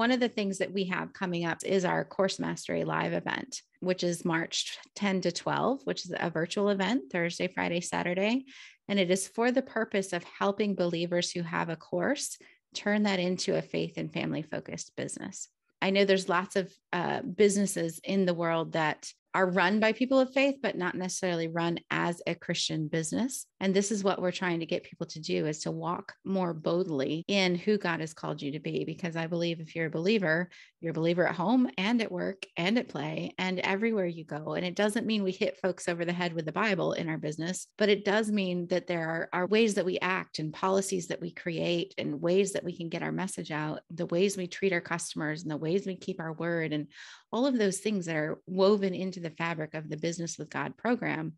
one of the things that we have coming up is our Course Mastery Live event, which is March 10 to 12, which is a virtual event, Thursday, Friday, Saturday. And it is for the purpose of helping believers who have a course turn that into a faith and family focused business. I know there's lots of uh, businesses in the world that are run by people of faith but not necessarily run as a christian business. And this is what we're trying to get people to do is to walk more boldly in who god has called you to be. Because i believe if you're a believer you're a believer at home and at work and at play and everywhere you go. And it doesn't mean we hit folks over the head with the bible in our business but it does mean that there are, are ways that we act and policies that we create and ways that we can get our message out the ways we treat our customers and the ways we keep our word and all of those things that are woven into the fabric of the Business with God program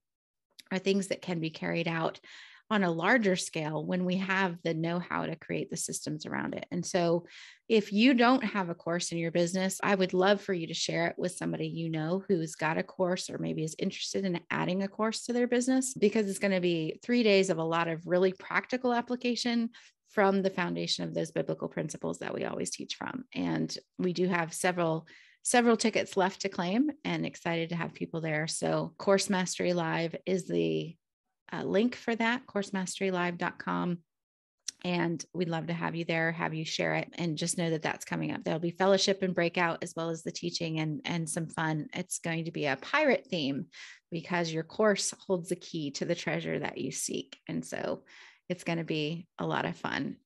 are things that can be carried out on a larger scale when we have the know how to create the systems around it. And so, if you don't have a course in your business, I would love for you to share it with somebody you know who's got a course or maybe is interested in adding a course to their business because it's going to be three days of a lot of really practical application from the foundation of those biblical principles that we always teach from. And we do have several several tickets left to claim and excited to have people there. So, Course Mastery Live is the uh, link for that, coursemasterylive.com. And we'd love to have you there, have you share it, and just know that that's coming up. There'll be fellowship and breakout as well as the teaching and, and some fun. It's going to be a pirate theme because your course holds the key to the treasure that you seek. And so it's going to be a lot of fun.